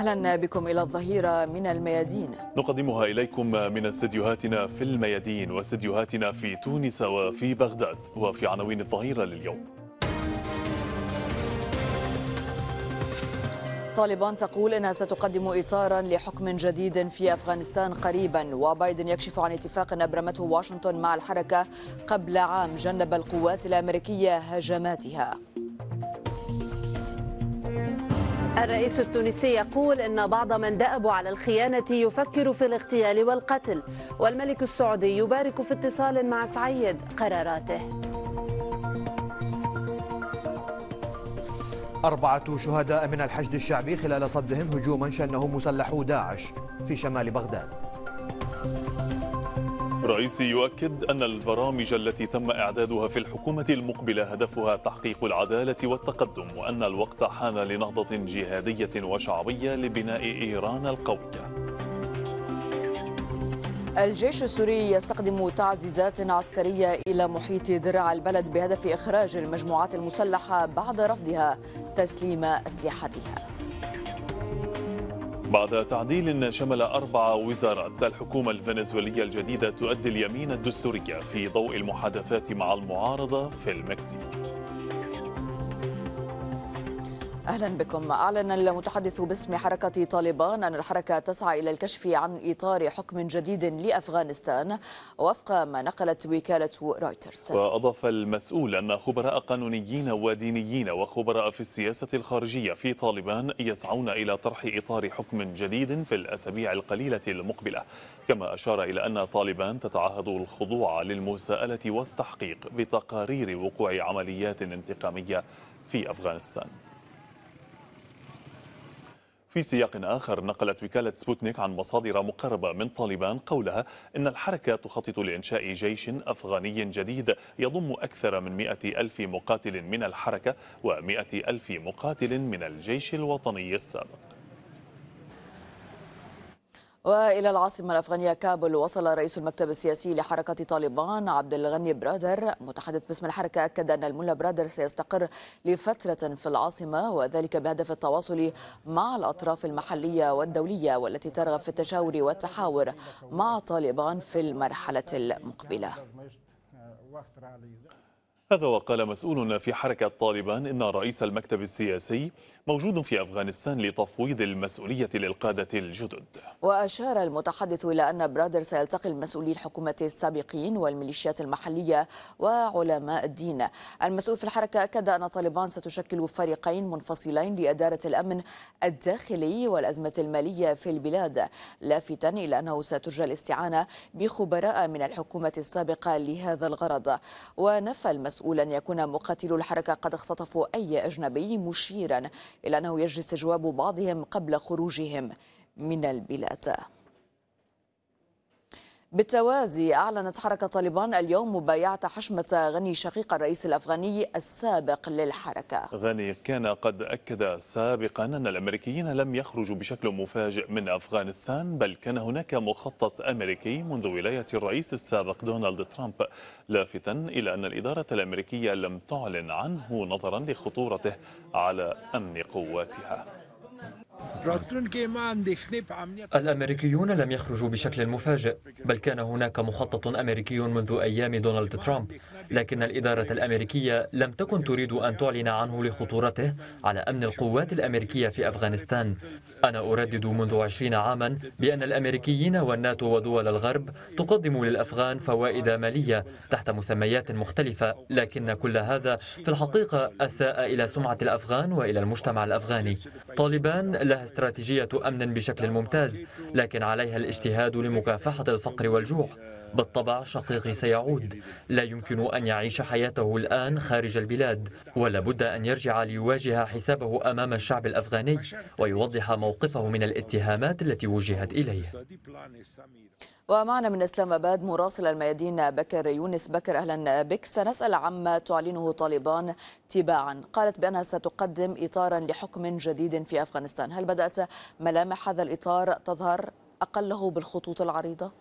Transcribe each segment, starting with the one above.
أهلا بكم إلى الظهيرة من الميادين. نقدمها إليكم من استديوهاتنا في الميادين واستديوهاتنا في تونس وفي بغداد وفي عناوين الظهيرة لليوم. طالبان تقول إنها ستقدم اطارا لحكم جديد في أفغانستان قريبا وبايدن يكشف عن اتفاق ابرمته واشنطن مع الحركة قبل عام جنب القوات الأمريكية هجماتها. الرئيس التونسي يقول إن بعض من دأبوا على الخيانة يفكر في الاغتيال والقتل والملك السعودي يبارك في اتصال مع سعيد قراراته. أربعة شهداء من الحشد الشعبي خلال صدهم هجوما شنه مسلحو داعش في شمال بغداد. رئيسي يؤكد أن البرامج التي تم إعدادها في الحكومة المقبلة هدفها تحقيق العدالة والتقدم وأن الوقت حان لنهضة جهادية وشعبية لبناء إيران القوية الجيش السوري يستخدم تعزيزات عسكرية إلى محيط درع البلد بهدف إخراج المجموعات المسلحة بعد رفضها تسليم أسلحتها. بعد تعديل شمل أربع وزارات الحكومة الفنزويلية الجديدة تؤدي اليمين الدستورية في ضوء المحادثات مع المعارضة في المكسيك. أهلا بكم. أعلن المتحدث باسم حركة طالبان أن الحركة تسعى إلى الكشف عن إطار حكم جديد لأفغانستان وفق ما نقلت وكالة رويترز. وأضاف المسؤول أن خبراء قانونيين ودينيين وخبراء في السياسة الخارجية في طالبان يسعون إلى طرح إطار حكم جديد في الأسابيع القليلة المقبلة. كما أشار إلى أن طالبان تتعهد الخضوع للمساءلة والتحقيق بتقارير وقوع عمليات انتقامية في أفغانستان. في سياق آخر نقلت وكالة سبوتنيك عن مصادر مقربة من طالبان قولها إن الحركة تخطط لإنشاء جيش أفغاني جديد يضم أكثر من مئة ألف مقاتل من الحركة ومئة ألف مقاتل من الجيش الوطني السابق. وإلى العاصمة الأفغانية كابول وصل رئيس المكتب السياسي لحركة طالبان عبد الغني برادر. متحدث باسم الحركة أكد أن الملا برادر سيستقر لفترة في العاصمة وذلك بهدف التواصل مع الأطراف المحلية والدولية والتي ترغب في التشاور والتحاور مع طالبان في المرحلة المقبلة. هذا وقال مسؤول في حركة طالبان إن رئيس المكتب السياسي موجود في أفغانستان لتفويض المسؤولية للقادة الجدد. وأشار المتحدث إلى أن برادر سيلتقي المسؤولي الحكومة السابقين والميليشيات المحلية وعلماء الدين. المسؤول في الحركة أكد أن طالبان ستشكل فريقين منفصلين لإدارة الأمن الداخلي والأزمة المالية في البلاد لافتا إلى أنه سترجى الاستعانة بخبراء من الحكومة السابقة لهذا الغرض. ونفى المسؤول أن يكون مقاتلو الحركة قد اختطفوا أي أجنبي مشيرا إلى أنه يجري استجواب بعضهم قبل خروجهم من البلاد. بالتوازي أعلنت حركة طالبان اليوم مبايعة حشمة غني شقيق الرئيس الأفغاني السابق للحركة. غني كان قد أكد سابقا أن الأمريكيين لم يخرجوا بشكل مفاجئ من أفغانستان بل كان هناك مخطط أمريكي منذ ولاية الرئيس السابق دونالد ترامب لافتا إلى أن الإدارة الأمريكية لم تعلن عنه نظرا لخطورته على أمن قواتها. الأمريكيون لم يخرجوا بشكل مفاجئ بل كان هناك مخطط أمريكي منذ أيام دونالد ترامب. لكن الإدارة الأمريكية لم تكن تريد أن تعلن عنه لخطورته على أمن القوات الأمريكية في أفغانستان. أنا أردد منذ عشرين عاما بأن الأمريكيين والناتو ودول الغرب تقدم للأفغان فوائد مالية تحت مسميات مختلفة لكن كل هذا في الحقيقة أساء إلى سمعة الأفغان وإلى المجتمع الأفغاني. طالبان لها استراتيجية أمن بشكل ممتاز لكن عليها الاجتهاد لمكافحة الفقر والجوع. بالطبع شقيقي سيعود. لا يمكن أن يعيش حياته الآن خارج البلاد ولا بد أن يرجع ليواجه حسابه أمام الشعب الأفغاني ويوضح موقفه من الاتهامات التي وجهت إليه. ومعنا من إسلام أباد مراسل الميادين بكر يونس بكر. أهلا بك. سنسأل عما تعلنه طالبان تباعا. قالت بأنها ستقدم اطارا لحكم جديد في أفغانستان. هل بدأت ملامح هذا الإطار تظهر أقله بالخطوط العريضة؟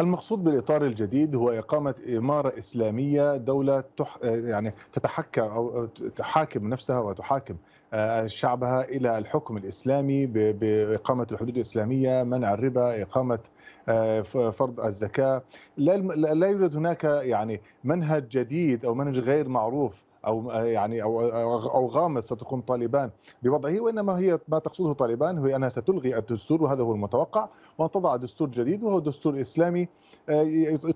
المقصود بالإطار الجديد هو إقامة إمارة إسلامية دولة تح يعني تتحكم أو تحاكم نفسها وتحاكم شعبها إلى الحكم الإسلامي بإقامة الحدود الإسلامية، منع الربا، إقامة فرض الزكاة، لا يوجد هناك يعني منهج جديد أو منهج غير معروف أو يعني أو أو غامض ستقوم طالبان بوضعه وإنما هي ما تقصده طالبان هو أنها ستلغي الدستور وهذا هو المتوقع. وان تضع دستور جديد وهو دستور إسلامي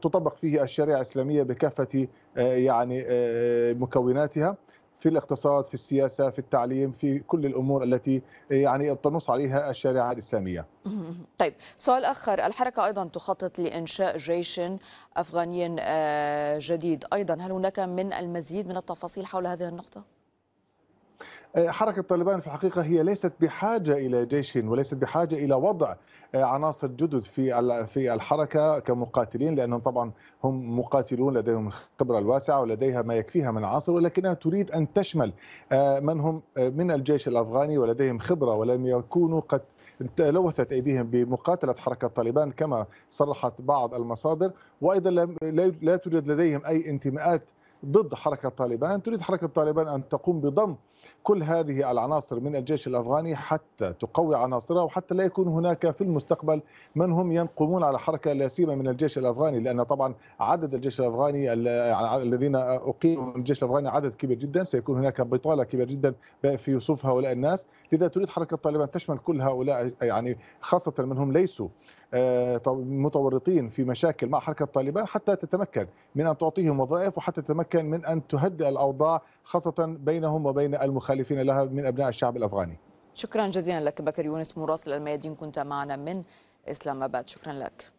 تطبق فيه الشريعة الإسلامية بكافة يعني مكوناتها في الاقتصاد في السياسة في التعليم في كل الأمور التي يعني تنص عليها الشريعة الإسلامية. طيب سؤال آخر. الحركة أيضا تخطط لإنشاء جيش أفغاني جديد. أيضا هل هناك من المزيد من التفاصيل حول هذه النقطة؟ حركة طالبان في الحقيقة هي ليست بحاجة إلى جيش وليست بحاجة إلى وضع عناصر جدد في في الحركة كمقاتلين لأنهم طبعا هم مقاتلون لديهم الخبرة الواسعة ولديها ما يكفيها من عناصر ولكنها تريد أن تشمل من هم من الجيش الأفغاني ولديهم خبرة ولم يكونوا قد تلوثت أيديهم بمقاتلة حركة طالبان كما صرحت بعض المصادر وأيضا لا توجد لديهم أي انتماءات ضد حركة طالبان، تريد حركة طالبان أن تقوم بضم كل هذه العناصر من الجيش الأفغاني حتى تقوي عناصرها وحتى لا يكون هناك في المستقبل من هم ينقمون على حركة لا سيما من الجيش الأفغاني لأن طبعا عدد الجيش الأفغاني الذين اقيموا من الجيش الأفغاني عدد كبير جدا. سيكون هناك بطالة كبيرة جدا في صفوف هؤلاء الناس. لذا تريد حركة طالبان تشمل كل هؤلاء يعني خاصة من هم ليسوا متورطين في مشاكل مع حركة طالبان حتى تتمكن من أن تعطيهم وظائف وحتى تتمكن من أن تهدئ الأوضاع خاصة بينهم وبين المخالفين لها من أبناء الشعب الأفغاني. شكرا جزيلا لك بكر يونس مراسل الميادين كنت معنا من إسلام آباد شكرا لك.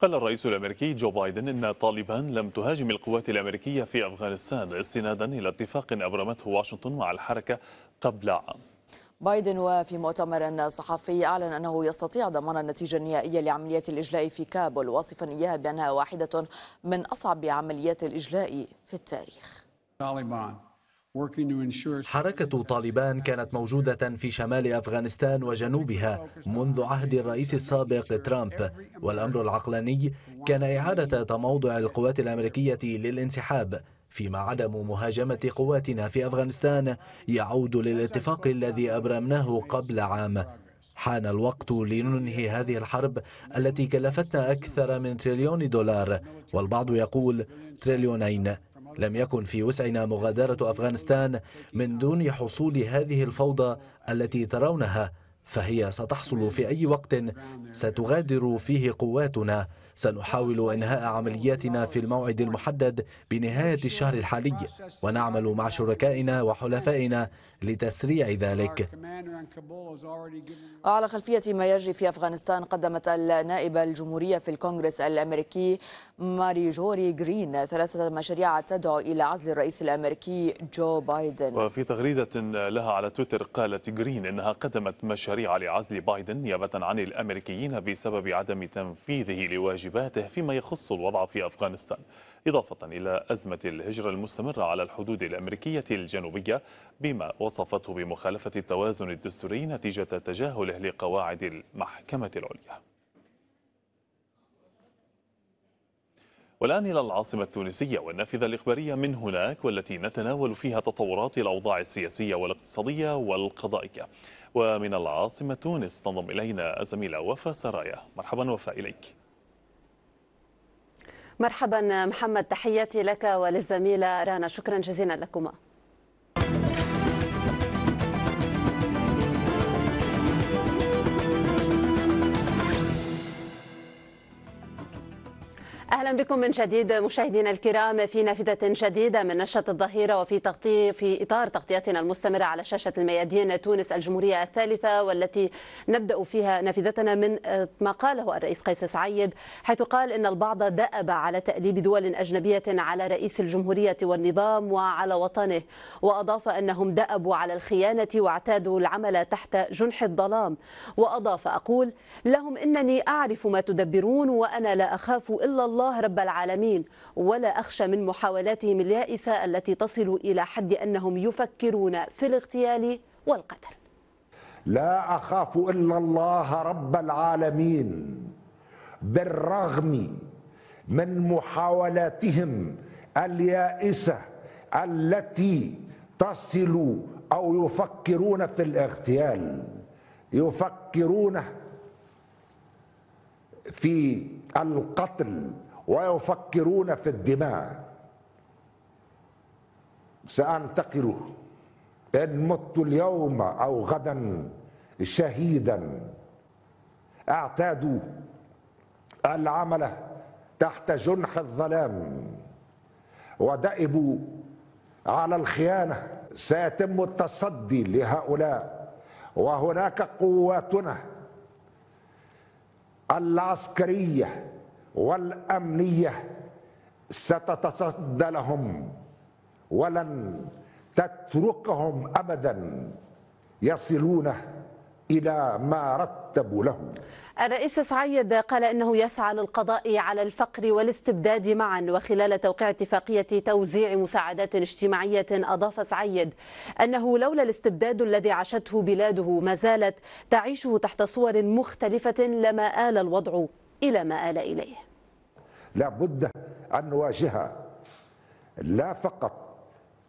قال الرئيس الأمريكي جو بايدن إن طالبان لم تهاجم القوات الأمريكية في أفغانستان استنادا إلى اتفاق أبرمته واشنطن مع الحركة قبل عام. بايدن وفي مؤتمر صحفي أعلن أنه يستطيع ضمان النتيجة النهائية لعملية الإجلاء في كابول واصفا إياها بأنها واحدة من أصعب عمليات الإجلاء في التاريخ. حركة طالبان كانت موجودة في شمال أفغانستان وجنوبها منذ عهد الرئيس السابق ترامب والأمر العقلاني كان إعادة تموضع القوات الأمريكية للانسحاب. فيما عدم مهاجمة قواتنا في أفغانستان يعود للاتفاق الذي أبرمناه قبل عام. حان الوقت لننهي هذه الحرب التي كلفتنا أكثر من تريليون دولار والبعض يقول تريليونين. لم يكن في وسعنا مغادرة أفغانستان من دون حصول هذه الفوضى التي ترونها. فهي ستحصل في أي وقت ستغادر فيه قواتنا. سنحاول إنهاء عملياتنا في الموعد المحدد بنهاية الشهر الحالي ونعمل مع شركائنا وحلفائنا لتسريع ذلك. على خلفية ما يجري في أفغانستان قدمت النائبة الجمهورية في الكونغرس الأمريكي ماري جوري جرين ثلاثة مشاريع تدعو إلى عزل الرئيس الأمريكي جو بايدن. وفي تغريدة لها على تويتر قالت جرين إنها قدمت مشاريع لعزل بايدن نيابة عن الأمريكيين بسبب عدم تنفيذه لواجباته فيما يخص الوضع في أفغانستان. إضافة إلى أزمة الهجرة المستمرة على الحدود الأمريكية الجنوبية بما وصفته بمخالفة التوازن الدستوري نتيجة تجاهله لقواعد المحكمة العليا. والآن إلى العاصمة التونسية والنافذة الإخبارية من هناك والتي نتناول فيها تطورات الأوضاع السياسية والاقتصادية والقضائية. ومن العاصمة تونس تنضم إلينا الزميلة وفاء سرايا. مرحبا وفاء إليك. مرحبا محمد تحياتي لك وللزميلة رانا شكرا جزيلا لكما. أهلا بكم من جديد مشاهدينا الكرام في نافذة جديدة من نشره الظهيره وفي تغطيه في إطار تغطيتنا المستمرة على شاشة الميادين تونس الجمهورية الثالثة والتي نبدأ فيها نافذتنا من ما قاله الرئيس قيس سعيد حيث قال إن البعض دأب على تأليب دول أجنبية على رئيس الجمهورية والنظام وعلى وطنه وأضاف إنهم دأبوا على الخيانة واعتادوا العمل تحت جنح الظلام. وأضاف أقول لهم إنني أعرف ما تدبرون وأنا لا أخاف إلا الله. الله رب العالمين. ولا أخشى من محاولاتهم اليائسة التي تصل إلى حد أنهم يفكرون في الاغتيال والقتل. لا أخاف إلا الله رب العالمين بالرغم من محاولاتهم اليائسة التي تصل أو يفكرون في الاغتيال. يفكرون في القتل ويفكرون في الدماء. سأنتقل. إن مت اليوم أو غدا شهيدا. أعتادوا. العمل تحت جنح الظلام. ودأبوا على الخيانة سيتم التصدي لهؤلاء. وهناك قواتنا. العسكرية. والأمنية ستتصدى لهم ولن تتركهم أبدا يصلون إلى ما رتبوا له الرئيس سعيد قال إنه يسعى للقضاء على الفقر والاستبداد معا وخلال توقيع اتفاقية توزيع مساعدات اجتماعية أضاف سعيد أنه لولا الاستبداد الذي عاشته بلاده ما زالت تعيشه تحت صور مختلفة لما آل الوضع. إلى ما آل إليه. لابد أن نواجه لا فقط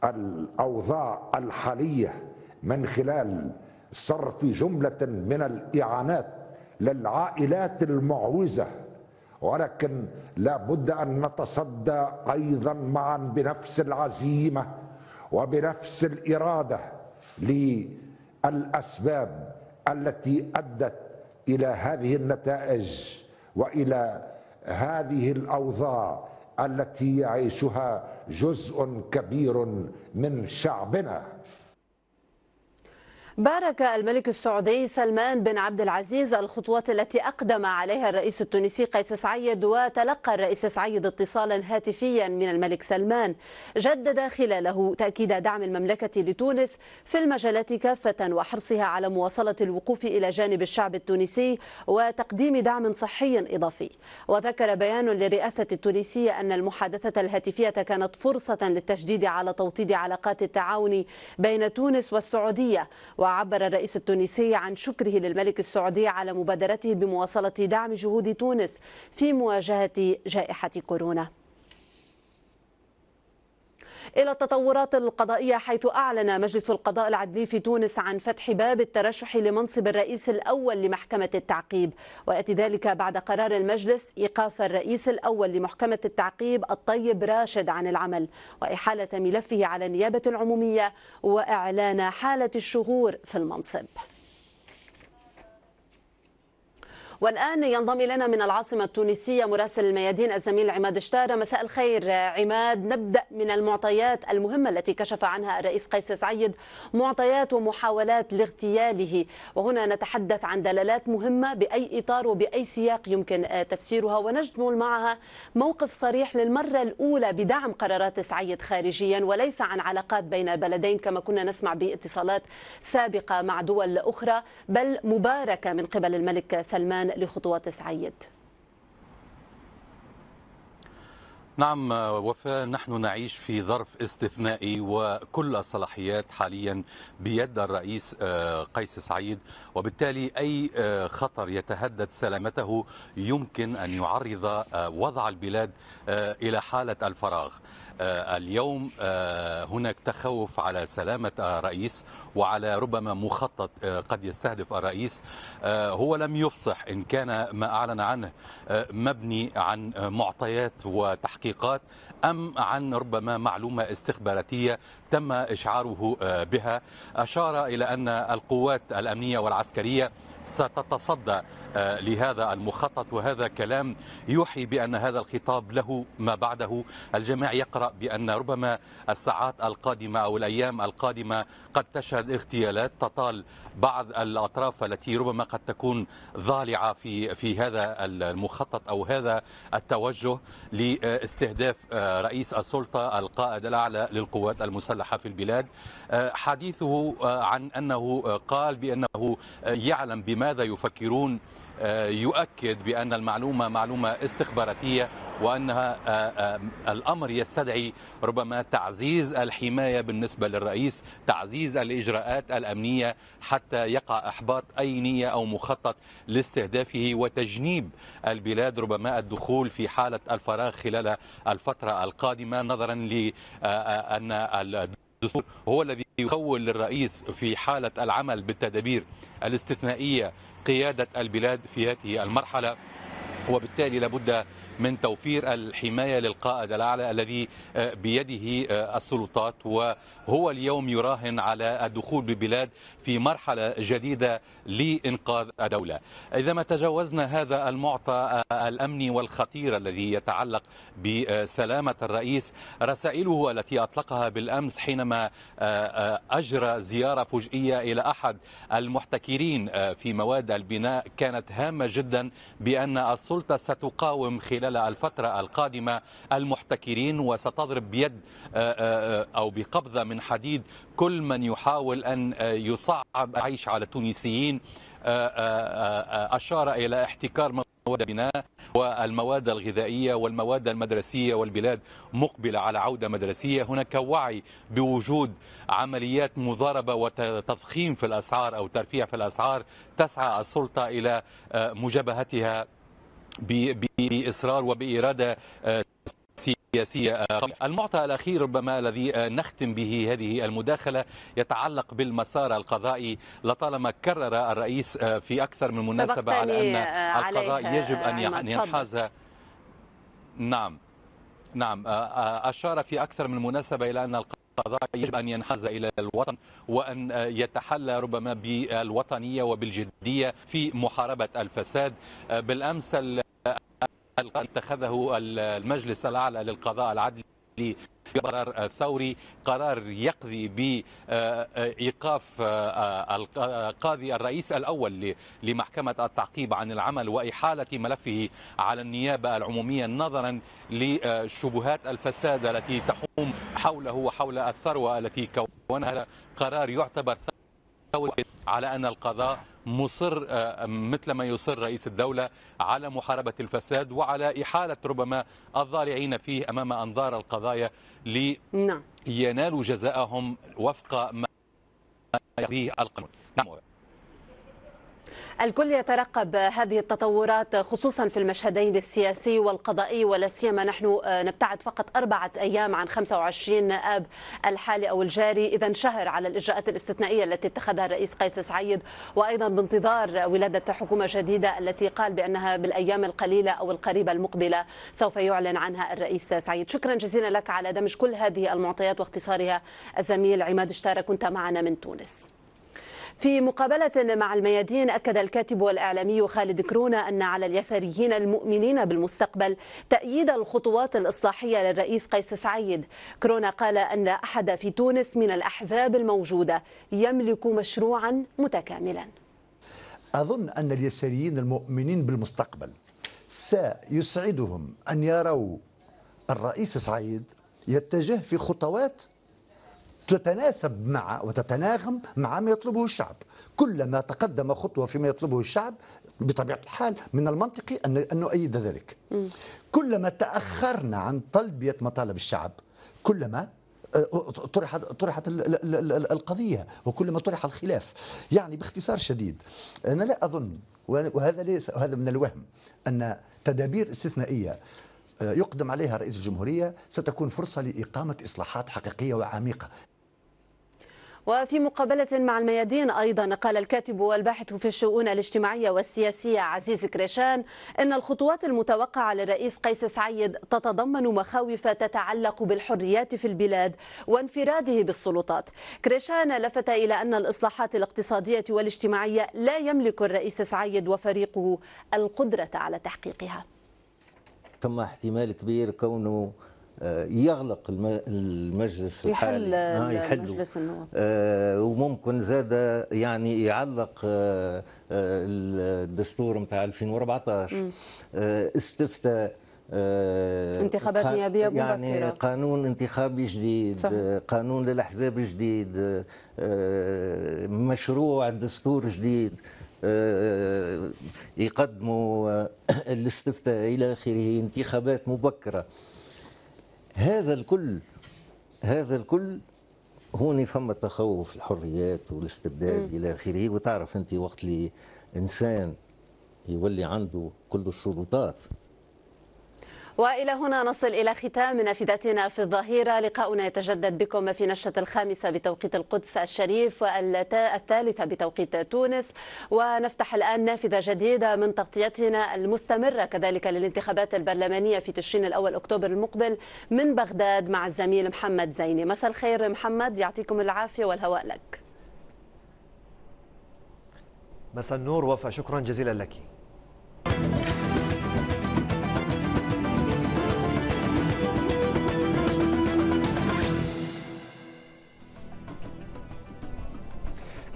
الأوضاع الحالية من خلال صرف جملة من الإعانات للعائلات المعوزة ولكن لا بد أن نتصدى أيضا معا بنفس العزيمة وبنفس الإرادة للأسباب التي أدت إلى هذه النتائج وإلى هذه الأوضاع التي يعيشها جزء كبير من شعبنا. بارك الملك السعودي سلمان بن عبد العزيز الخطوات التي أقدم عليها الرئيس التونسي قيس سعيد وتلقى الرئيس سعيد اتصالا هاتفيا من الملك سلمان. جدد خلاله تأكيد دعم المملكة لتونس في المجالات كافة وحرصها على مواصلة الوقوف إلى جانب الشعب التونسي وتقديم دعم صحي إضافي. وذكر بيان للرئاسة التونسية أن المحادثة الهاتفية كانت فرصة للتشديد على توطيد علاقات التعاون بين تونس والسعودية. وعبر الرئيس التونسي عن شكره للملك السعودي على مبادرته بمواصلة دعم جهود تونس في مواجهة جائحة كورونا. إلى التطورات القضائية حيث أعلن مجلس القضاء العدلي في تونس عن فتح باب الترشح لمنصب الرئيس الأول لمحكمة التعقيب. ويأتي ذلك بعد قرار المجلس إيقاف الرئيس الأول لمحكمة التعقيب الطيب راشد عن العمل وإحالة ملفه على النيابة العمومية وإعلان حالة الشغور في المنصب. والآن ينضم إلينا من العاصمة التونسية مراسل الميادين الزميل عماد شتارة مساء الخير عماد. نبدأ من المعطيات المهمة التي كشف عنها الرئيس قيس سعيد معطيات ومحاولات لاغتياله. وهنا نتحدث عن دلالات مهمة بأي إطار وبأي سياق يمكن تفسيرها ونجمل معها موقف صريح للمرة الأولى بدعم قرارات سعيد خارجيا وليس عن علاقات بين البلدين كما كنا نسمع باتصالات سابقة مع دول أخرى بل مباركة من قبل الملك سلمان لخطوات سعيد. نعم وفاء نحن نعيش في ظرف استثنائي وكل الصلاحيات حاليا بيد الرئيس قيس سعيد. وبالتالي أي خطر يتهدد سلامته يمكن أن يعرض وضع البلاد إلى حالة الفراغ. اليوم هناك تخوف على سلامة الرئيس وعلى ربما مخطط قد يستهدف الرئيس. هو لم يفصح إن كان ما أعلن عنه مبني عن معطيات وتحقيقات أم عن ربما معلومة استخباراتية تم إشعاره بها. أشار إلى أن القوات الأمنية والعسكرية ستتصدى لهذا المخطط. وهذا كلام يوحي بأن هذا الخطاب له ما بعده. الجميع يقرأ بأن ربما الساعات القادمة أو الأيام القادمة قد تشهد اغتيالات. تطال بعض الأطراف التي ربما قد تكون ضالعة في في هذا المخطط أو هذا التوجه لاستهداف رئيس السلطة القائد الأعلى للقوات المسلحة في البلاد. حديثه عن أنه قال بأنه يعلم بماذا يفكرون يؤكد بأن المعلومة معلومة استخباراتية وأنها الأمر يستدعي ربما تعزيز الحماية بالنسبة للرئيس تعزيز الإجراءات الأمنية حتى يقع إحباط أي نية أو مخطط لاستهدافه وتجنيب البلاد ربما الدخول في حالة الفراغ خلال الفترة القادمة نظرا لأن الدستور هو الذي يخول للرئيس في حالة العمل بالتدابير الاستثنائية قيادة البلاد في هذه المرحلة وبالتالي لابد من توفير الحماية للقائد الأعلى الذي بيده السلطات وهو اليوم يراهن على الدخول بالبلاد في مرحلة جديدة لإنقاذ الدولة. إذا ما تجاوزنا هذا المعطى الأمني والخطير الذي يتعلق بسلامة الرئيس رسائله التي أطلقها بالأمس حينما أجرى زيارة فجئية إلى أحد المحتكرين في مواد البناء كانت هامة جدا بأن السلطة ستقاوم خلال خلال الفترة القادمة المحتكرين وستضرب بيد أو بقبضة من حديد كل من يحاول أن يصعب العيش على التونسيين. أشار إلى احتكار مواد البناء والمواد الغذائية والمواد المدرسية والبلاد مقبلة على عودة مدرسية. هناك وعي بوجود عمليات مضاربة وتضخيم في الأسعار أو ترفيع في الأسعار تسعى السلطة إلى مجابهتها. بإصرار وبإرادة سياسية. المعطى الأخير ربما الذي نختم به هذه المداخلة يتعلق بالمسار القضائي لطالما كرر الرئيس في أكثر من مناسبة على أن القضاء يجب أن ينحاز. نعم. نعم. أشار في أكثر من مناسبة إلى أن القضاء يجب أن ينحاز إلى الوطن وأن يتحلى ربما بالوطنية وبالجدية في محاربة الفساد. بالأمس اتخذه المجلس الأعلى للقضاء العدلي قرار ثوري قرار يقضي بإيقاف القاضي الرئيس الأول لمحكمة التعقيب عن العمل وإحالة ملفه على النيابة العمومية نظرا لشبهات الفساد التي تحوم حوله وحول الثروة التي كونها. قرار يعتبر ثوري على أن القضاء مصر مثل ما يصر رئيس الدولة على محاربة الفساد وعلى إحالة ربما الضالعين فيه أمام أنظار القضايا لينالوا جزاءهم وفق ما يقضيه القانون. نعم. الكل يترقب هذه التطورات خصوصا في المشهدين السياسي والقضائي ولا سيما نحن نبتعد فقط أربعة أيام عن 25 آب الحالي أو الجاري. إذا شهر على الإجراءات الاستثنائية التي اتخذها الرئيس قيس سعيد وأيضا بانتظار ولادة حكومة جديدة التي قال بأنها بالأيام القليلة أو القريبة المقبلة سوف يعلن عنها الرئيس سعيد. شكرا جزيلا لك على دمج كل هذه المعطيات واختصارها الزميل عماد اشتارة كنت معنا من تونس. في مقابلة مع الميادين أكد الكاتب والإعلامي خالد كرونا أن على اليساريين المؤمنين بالمستقبل تأييد الخطوات الإصلاحية للرئيس قيس سعيد. كرونا قال أن أحد في تونس من الأحزاب الموجودة يملك مشروعا متكاملا. أظن أن اليساريين المؤمنين بالمستقبل سيسعدهم أن يروا الرئيس سعيد يتجه في خطوات تتناسب مع وتتناغم مع ما يطلبه الشعب. كلما تقدم خطوة فيما يطلبه الشعب بطبيعة الحال من المنطقي أن نؤيد ذلك. كلما تأخرنا عن تلبية مطالب الشعب كلما طرحت طرحت القضية وكلما طرح الخلاف يعني باختصار شديد أنا لا أظن وهذا ليس هذا من الوهم أن تدابير استثنائية يقدم عليها رئيس الجمهورية ستكون فرصة لإقامة إصلاحات حقيقية وعميقة. وفي مقابلة مع الميادين أيضا قال الكاتب والباحث في الشؤون الاجتماعية والسياسية عزيز كريشان أن الخطوات المتوقعة للرئيس قيس سعيد تتضمن مخاوف تتعلق بالحريات في البلاد وانفراده بالسلطات. كريشان لفت إلى أن الإصلاحات الاقتصادية والاجتماعية لا يملك الرئيس سعيد وفريقه القدرة على تحقيقها. ثم احتمال كبير كونه يغلق المجلس الحالي. يحل مجلس النواب آه وممكن زاد يعني يعلق آه الدستور نتاع 2014 آه استفتاء آه انتخابات نيابية يعني مبكرة. قانون انتخابي جديد صح. قانون للأحزاب جديد آه مشروع دستور جديد آه، يقدموا الاستفتاء إلى آخره انتخابات مبكرة. هذا الكل هذا الكل هون فما تخوف الحريات والاستبداد إلى آخره. وتعرف أنت وقت اللي إنسان يولي عنده كل السلطات وإلى هنا نصل إلى ختام نافذتنا في الظهيرة. لقاؤنا يتجدد بكم في نشرة الخامسة بتوقيت القدس الشريف والثالثه بتوقيت تونس. ونفتح الآن نافذة جديدة من تغطيتنا المستمرة كذلك للانتخابات البرلمانية في تشرين الأول أكتوبر المقبل من بغداد مع الزميل محمد زيني. مساء الخير محمد يعطيكم العافية والهواء لك. مساء النور وفاء. شكرا جزيلا لك.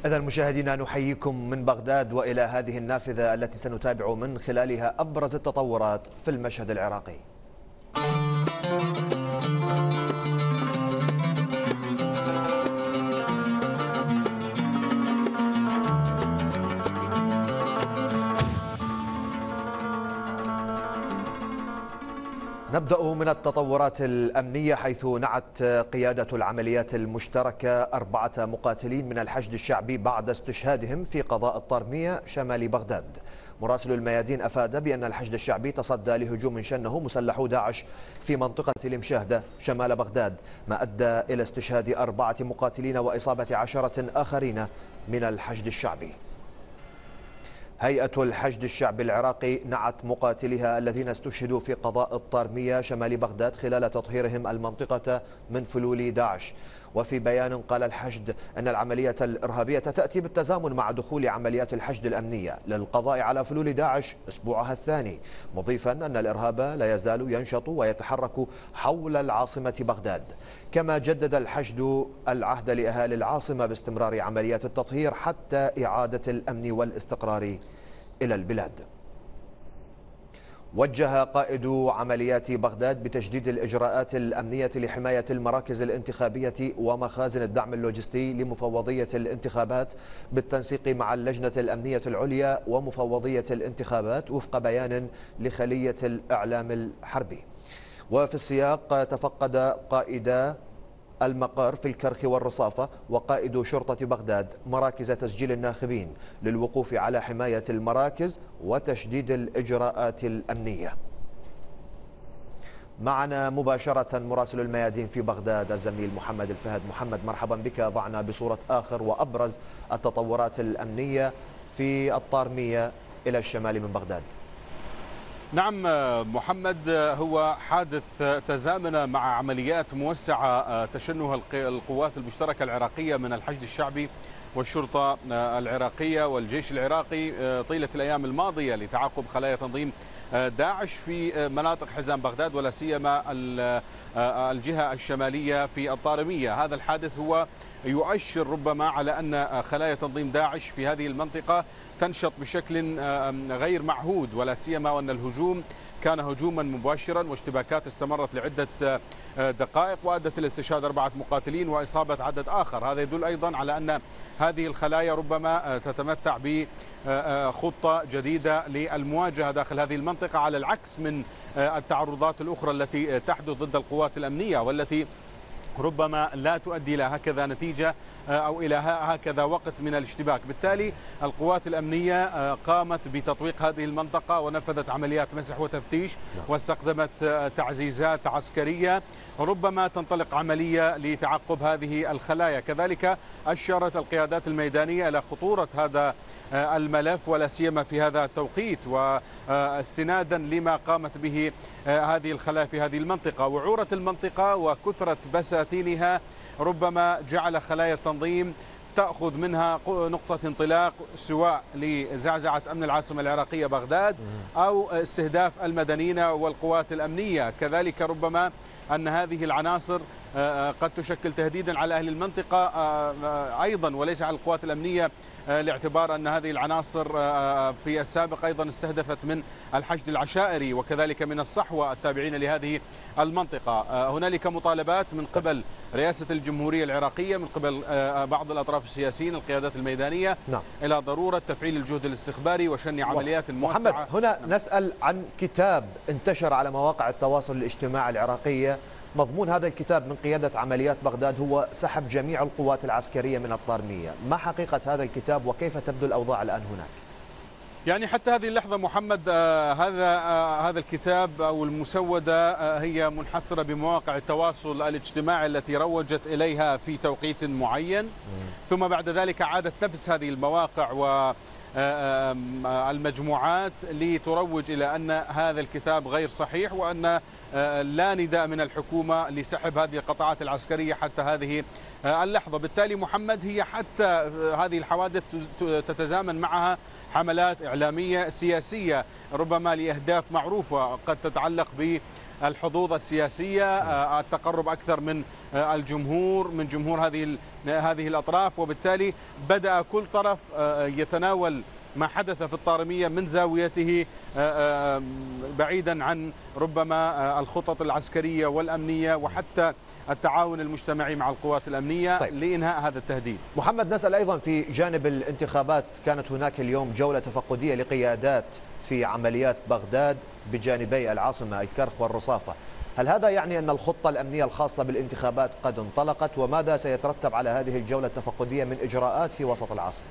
إذا مشاهدينا نحييكم من بغداد وإلى هذه النافذة التي سنتابع من خلالها أبرز التطورات في المشهد العراقي. نبدأ من التطورات الأمنية حيث نعت قيادة العمليات المشتركة أربعة مقاتلين من الحشد الشعبي بعد استشهادهم في قضاء الطارمية شمال بغداد. مراسل الميادين أفاد بأن الحشد الشعبي تصدى لهجوم شنه مسلحو داعش في منطقة المشاهدة شمال بغداد ما أدى إلى استشهاد أربعة مقاتلين وإصابة عشرة آخرين من الحشد الشعبي. هيئة الحشد الشعبي العراقي نعت مقاتلها الذين استشهدوا في قضاء الطارمية شمال بغداد خلال تطهيرهم المنطقة من فلول داعش. وفي بيان قال الحشد أن العملية الإرهابية تأتي بالتزامن مع دخول عمليات الحشد الأمنية للقضاء على فلول داعش أسبوعها الثاني مضيفا أن الإرهاب لا يزال ينشط ويتحرك حول العاصمة بغداد. كما جدد الحشد العهد لأهالي العاصمة باستمرار عمليات التطهير حتى إعادة الأمن والاستقرار إلى البلاد. وجه قائد عمليات بغداد بتجديد الإجراءات الأمنية لحماية المراكز الانتخابية ومخازن الدعم اللوجستي لمفوضية الانتخابات بالتنسيق مع اللجنة الأمنية العليا ومفوضية الانتخابات وفق بيان لخلية الإعلام الحربي. وفي السياق تفقد قائدا المقر في الكرخ والرصافة وقائد شرطة بغداد مراكز تسجيل الناخبين للوقوف على حماية المراكز وتشديد الإجراءات الأمنية. معنا مباشرة مراسل الميادين في بغداد الزميل محمد الفهد. محمد مرحبا بك. ضعنا بصورة آخر وأبرز التطورات الأمنية في الطارمية إلى الشمال من بغداد. نعم محمد هو حادث تزامن مع عمليات موسعة تشنها القوات المشتركة العراقية من الحشد الشعبي والشرطة العراقية والجيش العراقي طيلة الأيام الماضية لتعقب خلايا تنظيم داعش في مناطق حزام بغداد ولا سيما الجهة الشمالية في الطارمية. هذا الحادث هو يؤشر ربما على أن خلايا تنظيم داعش في هذه المنطقة تنشط بشكل غير معهود ولا سيما وأن الهجوم كان هجوما مباشرا واشتباكات استمرت لعدة دقائق وأدت إلى استشهاد أربعة مقاتلين وإصابة عدد آخر. هذا يدل أيضا على أن هذه الخلايا ربما تتمتع بخطة جديدة للمواجهة داخل هذه المنطقة على العكس من التعرضات الأخرى التي تحدث ضد القوات الأمنية والتي ربما لا تؤدي إلى هكذا نتيجة أو إلى هكذا وقت من الاشتباك. بالتالي القوات الأمنية قامت بتطويق هذه المنطقة ونفذت عمليات مسح وتفتيش واستخدمت تعزيزات عسكرية. ربما تنطلق عملية لتعقب هذه الخلايا. كذلك أشارت القيادات الميدانية إلى خطورة هذا الملف ولا سيما في هذا التوقيت واستنادا لما قامت به هذه الخلايا في هذه المنطقة. وعورة المنطقة وكثرة بساتينها ربما جعل خلايا التنظيم تأخذ منها نقطة انطلاق سواء لزعزعة أمن العاصمة العراقية بغداد أو استهداف المدنيين والقوات الأمنية. كذلك ربما أن هذه العناصر قد تشكل تهديدا على أهل المنطقة أيضا وليس على القوات الأمنية لاعتبار أن هذه العناصر في السابق أيضا استهدفت من الحشد العشائري وكذلك من الصحوة التابعين لهذه المنطقة. هنالك مطالبات من قبل رئاسة الجمهورية العراقية من قبل بعض الأطراف السياسيين القيادات الميدانية نعم. إلى ضرورة تفعيل الجهد الاستخباري وشن عمليات موسعة محمد هنا نسأل عن كتاب انتشر على مواقع التواصل الاجتماعي العراقية مضمون هذا الكتاب من قيادة عمليات بغداد هو سحب جميع القوات العسكرية من الطارمية ما حقيقة هذا الكتاب وكيف تبدو الأوضاع الآن هناك؟ يعني حتى هذه اللحظة محمد آه هذا آه هذا الكتاب أو المسودة آه هي منحصرة بمواقع التواصل الاجتماعي التي روجت إليها في توقيت معين. ثم بعد ذلك عادت نفس هذه المواقع و المجموعات لتروج إلى أن هذا الكتاب غير صحيح وأن لا نداء من الحكومة لسحب هذه القطاعات العسكرية حتى هذه اللحظة. بالتالي محمد هي حتى هذه الحوادث تتزامن معها حملات إعلامية سياسية ربما لأهداف معروفة قد تتعلق ب الحظوظ السياسية التقرب أكثر من الجمهور من جمهور هذه هذه الأطراف. وبالتالي بدأ كل طرف يتناول ما حدث في الطارمية من زاويته بعيدا عن ربما الخطط العسكرية والأمنية وحتى التعاون المجتمعي مع القوات الأمنية طيب. لإنهاء هذا التهديد محمد نسأل أيضا في جانب الانتخابات كانت هناك اليوم جولة تفقدية لقيادات في عمليات بغداد بجانبي العاصمة الكرخ والرصافة هل هذا يعني أن الخطة الأمنية الخاصة بالانتخابات قد انطلقت وماذا سيترتب على هذه الجولة التفقدية من إجراءات في وسط العاصمة؟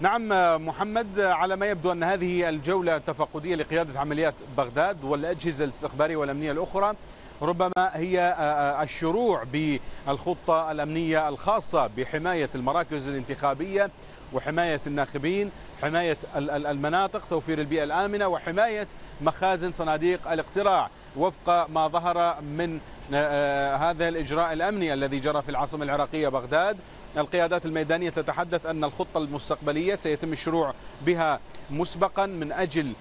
نعم محمد على ما يبدو أن هذه الجولة التفقدية لقيادة عمليات بغداد والأجهزة الاستخبارية والأمنية الأخرى ربما هي الشروع بالخطة الأمنية الخاصة بحماية المراكز الانتخابية وحماية الناخبين حماية المناطق توفير البيئة الآمنة وحماية مخازن صناديق الاقتراع وفق ما ظهر من هذا الإجراء الأمني الذي جرى في العاصمة العراقية بغداد. القيادات الميدانية تتحدث أن الخطة المستقبلية سيتم الشروع بها مسبقا من أجل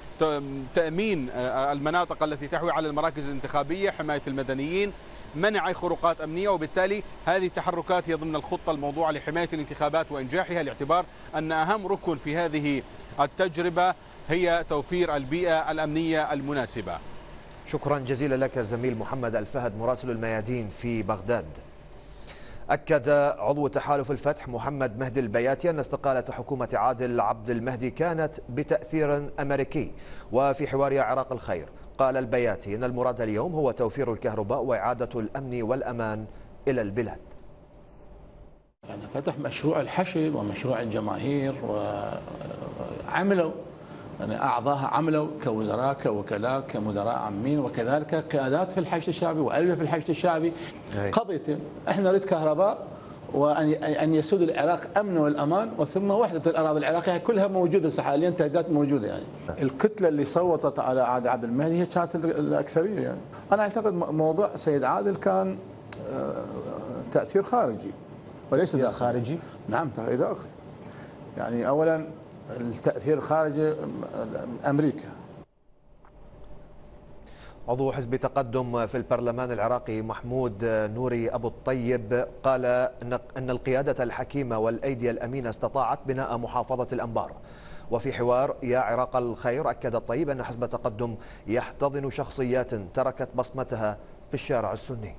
تأمين المناطق التي تحوي على المراكز الانتخابية حماية المدنيين منع خروقات أمنية وبالتالي هذه التحركات هي ضمن الخطة الموضوعة لحماية الانتخابات وإنجاحها لاعتبار أن أهم ركن في هذه التجربة هي توفير البيئة الأمنية المناسبة. شكرا جزيلا لك زميل محمد الفهد مراسل الميادين في بغداد. أكد عضو تحالف الفتح محمد مهدي البياتي أن استقالة حكومة عادل عبد المهدي كانت بتأثير أمريكي وفي حوار عراق الخير. قال البياتي أن المراد اليوم هو توفير الكهرباء وإعادة الأمن والأمان إلى البلاد. يعني فتح مشروع الحشد ومشروع الجماهير وعملوا يعني أعضاها عملوا كوزراء كوكلاء كمدراء عامين وكذلك قيادات في الحشد الشعبي وألفة في الحشد الشعبي. قضية إحنا نريد كهرباء وأن أن يسود العراق أمن والأمان وثم وحدة الأراضي العراقية كلها موجودة حاليا تهديدات موجودة يعني. الكتلة اللي صوتت على عادل عبد المهدي هي كانت الأكثرية يعني. أنا أعتقد موضوع سيد عادل كان تأثير خارجي وليس داخلي. خارجي؟ نعم تأثير داخلي. يعني اولا التأثير الخارجي أمريكا عضو حزب تقدم في البرلمان العراقي محمود نوري أبو الطيب قال أن القيادة الحكيمة والأيدي الأمينة استطاعت بناء محافظة الأنبار. وفي حوار يا عراق الخير أكد الطيب أن حزب تقدم يحتضن شخصيات تركت بصمتها في الشارع السني.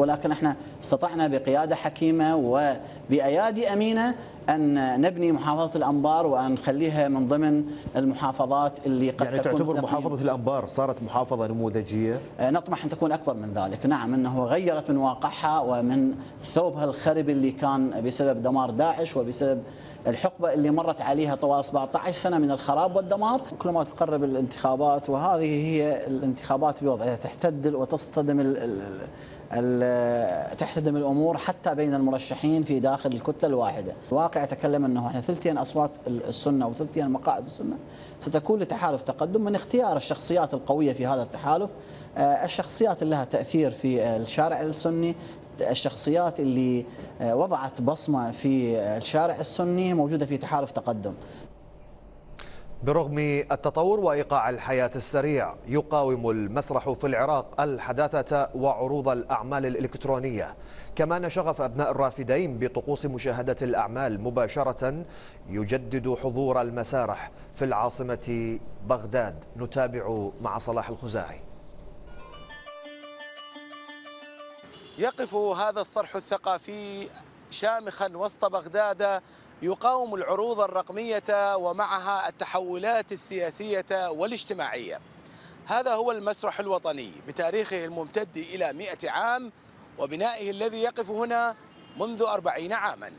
ولكن إحنا استطعنا بقيادة حكيمة وبأيادي أمينة أن نبني محافظة الأنبار وأن نخليها من ضمن المحافظات اللي قد يعني تكون تعتبر محافظة الأنبار صارت محافظة نموذجية؟ نطمح أن تكون أكبر من ذلك. نعم إنه غيرت من واقعها ومن ثوبها الخرب اللي كان بسبب دمار داعش وبسبب الحقبة اللي مرت عليها طوال 17 سنة من الخراب والدمار. كلما تقرب الانتخابات وهذه هي الانتخابات بوضعها تحتدل وتصطدم تحتدم الأمور حتى بين المرشحين في داخل الكتلة الواحدة، الواقع يتكلم أنه إحنا ثلثين أصوات السنة وثلثين مقاعد السنة ستكون لتحالف تقدم من اختيار الشخصيات القوية في هذا التحالف، الشخصيات اللي لها تأثير في الشارع السني، الشخصيات اللي وضعت بصمة في الشارع السني موجودة في تحالف تقدم. برغم التطور وإيقاع الحياة السريع يقاوم المسرح في العراق الحداثة وعروض الأعمال الإلكترونية. كما أن شغف أبناء الرافدين بطقوس مشاهدة الأعمال مباشرة يجدد حضور المسارح في العاصمة بغداد. نتابع مع صلاح الخزاعي. يقف هذا الصرح الثقافي شامخا وسط بغداد يقاوم العروض الرقمية ومعها التحولات السياسية والاجتماعية. هذا هو المسرح الوطني بتاريخه الممتد إلى مئة عام وبنائه الذي يقف هنا منذ أربعين عاما.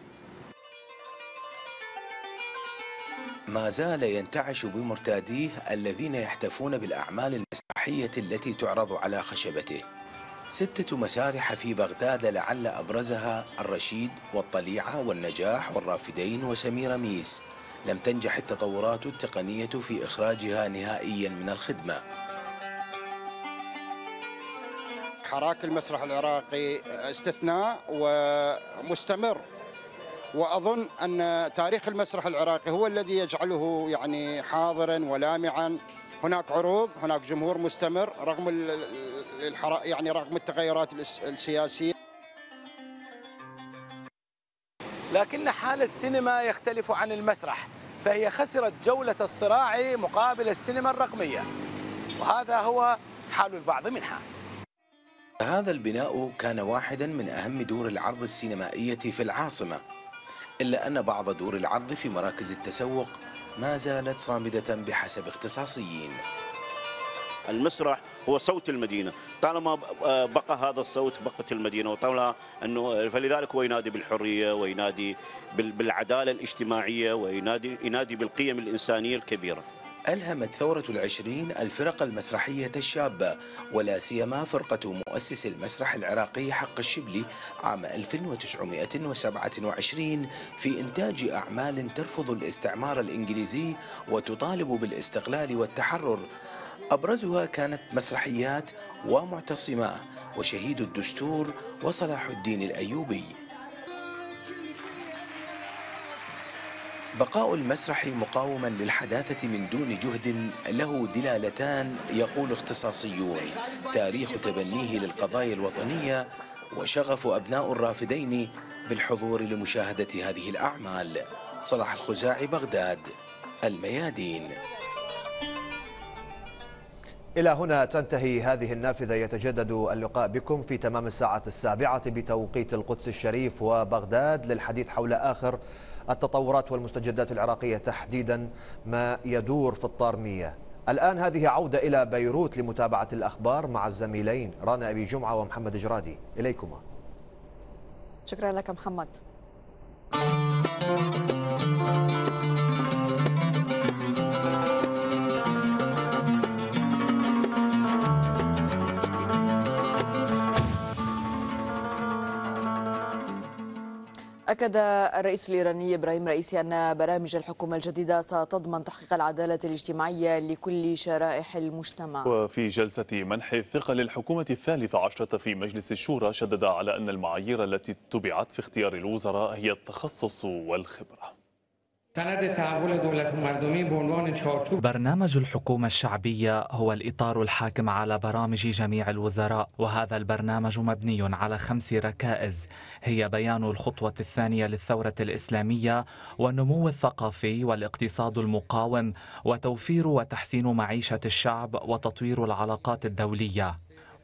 ما زال ينتعش بمرتاديه الذين يحتفون بالأعمال المسرحية التي تعرض على خشبته. ستة مسارح في بغداد لعل أبرزها الرشيد والطليعة والنجاح والرافدين وسمير ميس. لم تنجح التطورات التقنية في إخراجها نهائيا من الخدمة. حراك المسرح العراقي استثناء ومستمر. وأظن أن تاريخ المسرح العراقي هو الذي يجعله يعني حاضرا ولامعا. هناك عروض هناك جمهور مستمر رغم يعني رغم التغيرات السياسية. لكن حال السينما يختلف عن المسرح فهي خسرت جولة الصراع مقابل السينما الرقمية. وهذا هو حال البعض منها. هذا البناء كان واحدا من أهم دور العرض السينمائية في العاصمة إلا أن بعض دور العرض في مراكز التسوق ما زالت صامدة بحسب اختصاصيين. المسرح هو صوت المدينة. طالما بقى هذا الصوت بقت المدينة وطالما أنه فلذلك هو ينادي بالحرية وينادي بالعدالة الاجتماعية وينادي ينادي بالقيم الإنسانية الكبيرة. ألهمت ثورة العشرين الفرق المسرحية الشابة ولا سيما فرقة مؤسس المسرح العراقي حق الشبلي عام 1927 في إنتاج أعمال ترفض الاستعمار الإنجليزي وتطالب بالاستقلال والتحرر. أبرزها كانت مسرحيات ومعتصمة وشهيد الدستور وصلاح الدين الأيوبي. بقاء المسرح مقاوما للحداثة من دون جهد له دلالتان يقول اختصاصيون. تاريخ تبنيه للقضايا الوطنية وشغف أبناء الرافدين بالحضور لمشاهدة هذه الأعمال. صلاح الخزاعي بغداد. الميادين. إلى هنا تنتهي هذه النافذة. يتجدد اللقاء بكم في تمام الساعة السابعة بتوقيت القدس الشريف وبغداد للحديث حول آخر التطورات والمستجدات العراقية تحديدا ما يدور في الطارمية. الآن هذه عودة إلى بيروت لمتابعة الأخبار مع الزميلين رانا أبي جمعة ومحمد جرادي. إليكما. شكرا لك محمد. أكد الرئيس الإيراني إبراهيم رئيسي أن برامج الحكومة الجديدة ستضمن تحقيق العدالة الاجتماعية لكل شرائح المجتمع. وفي جلسة منح الثقة للحكومة الثالثة عشرة في مجلس الشورى شدد على أن المعايير التي اتبعت في اختيار الوزراء هي التخصص والخبرة. سند مردمی به عنوان چارچوب. برنامج الحكومة الشعبية هو الإطار الحاكم على برامج جميع الوزراء وهذا البرنامج مبني على خمس ركائز. هي بيان الخطوة الثانية للثورة الإسلامية والنمو الثقافي والاقتصاد المقاوم وتوفير وتحسين معيشة الشعب وتطوير العلاقات الدولية.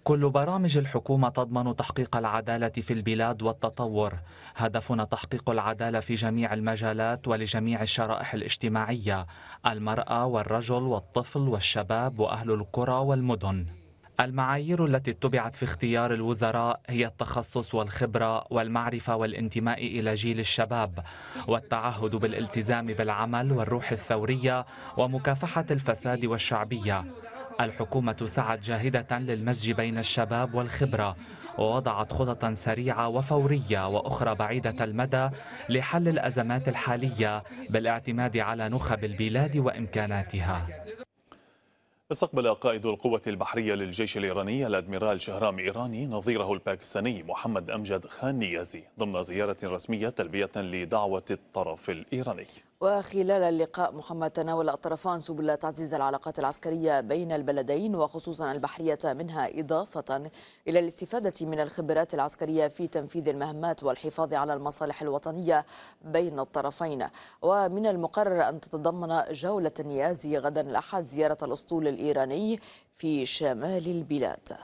كل برامج الحكومة تضمن تحقيق العدالة في البلاد والتطور. هدفنا تحقيق العدالة في جميع المجالات ولجميع الشرائح الاجتماعية. المرأة والرجل والطفل والشباب وأهل القرى والمدن. المعايير التي اتبعت في اختيار الوزراء هي التخصص والخبرة والمعرفة والانتماء إلى جيل الشباب والتعهد بالالتزام بالعمل والروح الثورية ومكافحة الفساد والشعبية. الحكومة سعت جاهدة للمزج بين الشباب والخبرة ووضعت خططا سريعة وفورية وأخرى بعيدة المدى لحل الأزمات الحالية بالاعتماد على نخب البلاد وإمكاناتها. استقبل قائد القوة البحرية للجيش الإيراني الأدميرال شهرام إيراني نظيره الباكستاني محمد أمجد خان نيازي ضمن زيارة رسمية تلبية لدعوة الطرف الإيراني. وخلال اللقاء محمد تناول الطرفان سبل تعزيز العلاقات العسكرية بين البلدين وخصوصا البحرية منها إضافة إلى الاستفادة من الخبرات العسكرية في تنفيذ المهمات والحفاظ على المصالح الوطنية بين الطرفين. ومن المقرر أن تتضمن جولة نيازي غدا الأحد زيارة الأسطول الإيراني في شمال البلاد.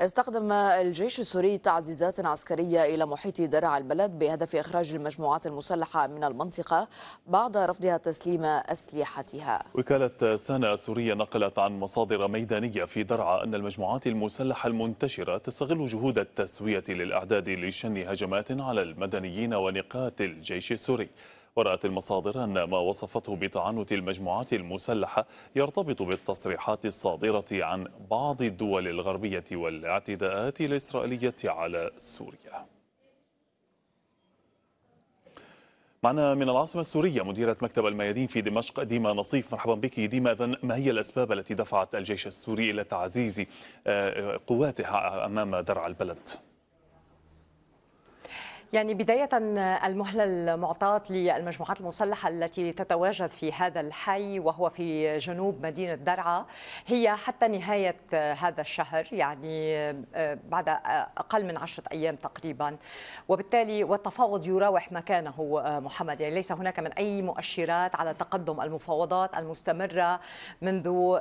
استخدم الجيش السوري تعزيزات عسكرية إلى محيط درع البلد بهدف إخراج المجموعات المسلحة من المنطقة بعد رفضها تسليم أسلحتها. وكالة سانا السورية نقلت عن مصادر ميدانية في درعا أن المجموعات المسلحة المنتشرة تستغل جهود التسوية للأعداد لشن هجمات على المدنيين ونقاط الجيش السوري. ورأت المصادر أن ما وصفته بتعنت المجموعات المسلحة يرتبط بالتصريحات الصادرة عن بعض الدول الغربية والاعتداءات الإسرائيلية على سوريا. معنا من العاصمة السورية مديرة مكتب الميادين في دمشق ديما نصيف. مرحبا بك. ديما ما هي الأسباب التي دفعت الجيش السوري إلى تعزيز قواته أمام درع البلد؟ يعني بداية المهلة المعطاة للمجموعات المسلحة التي تتواجد في هذا الحي وهو في جنوب مدينة درعا هي حتى نهاية هذا الشهر يعني بعد أقل من عشرة أيام تقريبا. وبالتالي والتفاوض يراوح مكانه محمد. يعني ليس هناك من أي مؤشرات على تقدم المفاوضات المستمرة منذ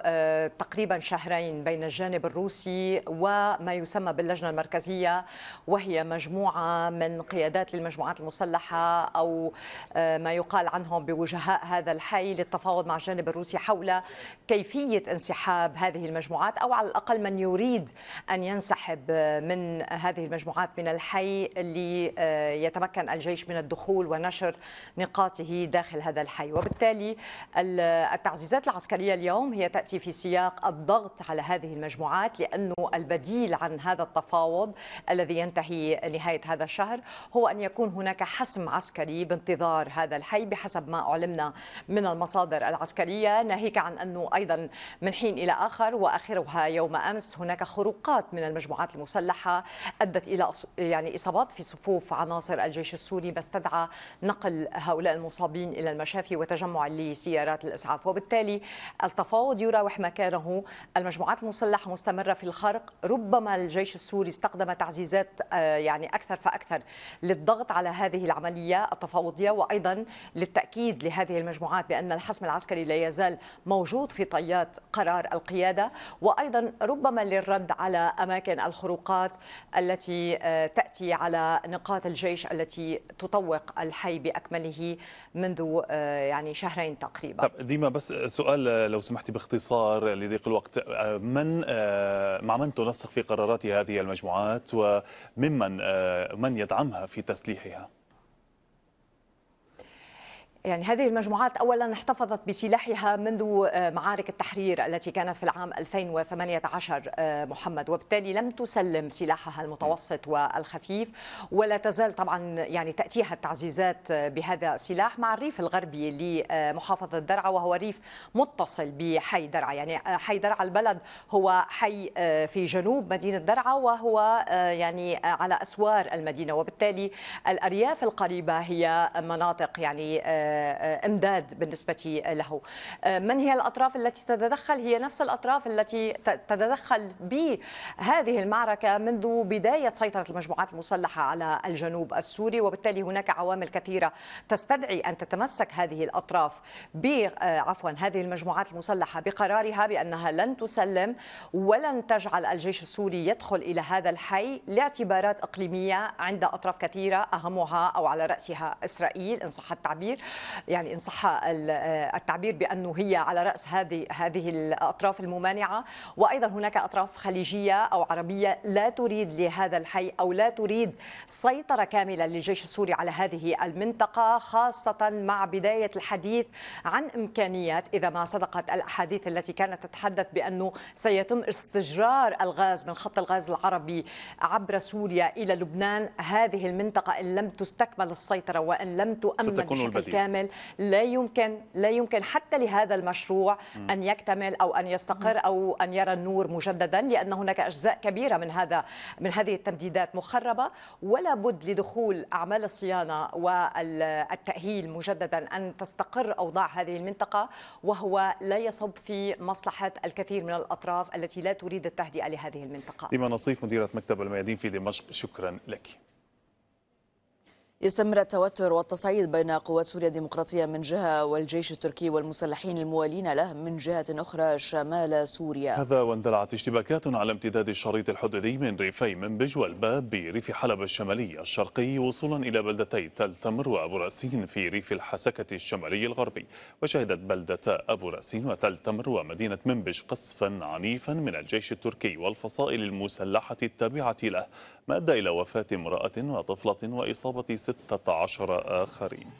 تقريبا شهرين بين الجانب الروسي وما يسمى باللجنة المركزية وهي مجموعة من قيادات للمجموعات المسلحة أو ما يقال عنهم بوجهاء هذا الحي للتفاوض مع الجانب الروسي حول كيفية انسحاب هذه المجموعات أو على الأقل من يريد أن ينسحب من هذه المجموعات من الحي ليتمكن الجيش من الدخول ونشر نقاطه داخل هذا الحي. وبالتالي التعزيزات العسكرية اليوم هي تأتي في سياق الضغط على هذه المجموعات لأنه البديل عن هذا التفاوض الذي ينتهي نهاية هذا الشهر. هو أن يكون هناك حسم عسكري بانتظار هذا الحي بحسب ما أعلمنا من المصادر العسكرية ناهيك عن أنه أيضا من حين إلى آخر وآخرها يوم أمس هناك خروقات من المجموعات المسلحة أدت إلى يعني إصابات في صفوف عناصر الجيش السوري ما استدعى نقل هؤلاء المصابين إلى المشافي وتجمع لسيارات الإسعاف. وبالتالي التفاوض يراوح مكانه. المجموعات المسلحة مستمرة في الخرق. ربما الجيش السوري استخدم تعزيزات يعني أكثر فأكثر للضغط على هذه العملية التفاوضية وأيضا للتأكيد لهذه المجموعات بأن الحسم العسكري لا يزال موجود في طيات قرار القيادة. وأيضا ربما للرد على أماكن الخروقات التي تأتي على نقاط الجيش التي تطوق الحي بأكمله منذ يعني شهرين تقريبا. طب ديما بس سؤال لو سمحتي باختصار لضيق الوقت من مع من تنسق في قرارات هذه المجموعات وممن من يدعمها في تسليحها. يعني هذه المجموعات اولا احتفظت بسلاحها منذ معارك التحرير التي كانت في العام 2018 محمد. وبالتالي لم تسلم سلاحها المتوسط والخفيف ولا تزال طبعا يعني تأتيها التعزيزات بهذا السلاح مع الريف الغربي لمحافظة درعا وهو ريف متصل بحي درعا. يعني حي درعا البلد هو حي في جنوب مدينة درعا وهو يعني على أسوار المدينة. وبالتالي الأرياف القريبة هي مناطق يعني امداد بالنسبة له. من هي الأطراف التي تتدخل؟ هي نفس الأطراف التي تتدخل بهذه المعركة منذ بداية سيطرة المجموعات المسلحة على الجنوب السوري وبالتالي هناك عوامل كثيرة تستدعي أن تتمسك هذه الأطراف ب عفوا هذه المجموعات المسلحة بقرارها بأنها لن تسلم ولن تجعل الجيش السوري يدخل إلى هذا الحي لاعتبارات إقليمية عند أطراف كثيرة أهمها أو على رأسها إسرائيل إن صح التعبير يعني إن صح التعبير بأنه هي على رأس هذه هذه الأطراف الممانعة. وأيضا هناك أطراف خليجية أو عربية لا تريد لهذا الحي أو لا تريد سيطرة كاملة للجيش السوري على هذه المنطقة خاصة مع بداية الحديث عن إمكانيات إذا ما صدقت الأحاديث التي كانت تتحدث بأنه سيتم استجرار الغاز من خط الغاز العربي عبر سوريا إلى لبنان. هذه المنطقة إن لم تستكمل السيطرة وإن لم تؤمن بشكل كامل كامل لا يمكن لا يمكن حتى لهذا المشروع أن يكتمل أو أن يستقر أو أن يرى النور مجددا لأن هناك أجزاء كبيرة من هذا من هذه التمديدات مخربة ولا بد لدخول أعمال الصيانة والتأهيل مجددا أن تستقر أوضاع هذه المنطقة وهو لا يصب في مصلحة الكثير من الأطراف التي لا تريد التهدئة لهذه المنطقة. ديما نصيف مديرة مكتب الميادين في دمشق شكرا لك. يستمر التوتر والتصعيد بين قوات سوريا الديمقراطية من جهة والجيش التركي والمسلحين الموالين له من جهة أخرى شمال سوريا. هذا واندلعت اشتباكات على امتداد الشريط الحدودي من ريفي منبج والباب بريف حلب الشمالي الشرقي وصولا إلى بلدتي تل تمر وأبو رأسين في ريف الحسكة الشمالي الغربي. وشهدت بلدة أبو رأسين وتل تمر ومدينة منبج قصفا عنيفا من الجيش التركي والفصائل المسلحة التابعة له. ما أدى إلى وفاة امرأة وطفلة وإصابة 16 آخرين.